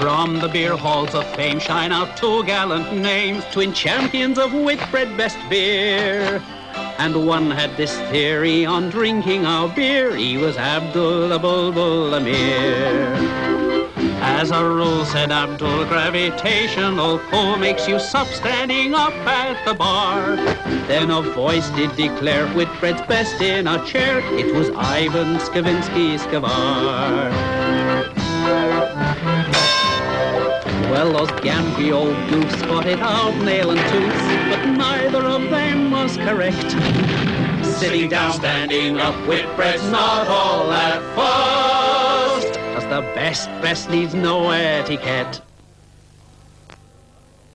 From the beer halls of fame shine out two gallant names, twin champions of Whitbread best beer. And one had this theory on drinking our beer, he was Abdul Bulbul Amir. As a rule, said Abdul, gravitational pull makes you sup standing up at the bar. Then a voice did declare Whitbread's best in a chair. It was Ivan Skavinsky Skavar. Well, those Gambie old fought it out, nail and tooth, but neither of them was correct. Sitting down, standing up, Whitbread's not all that fun the best, best needs no etiquette.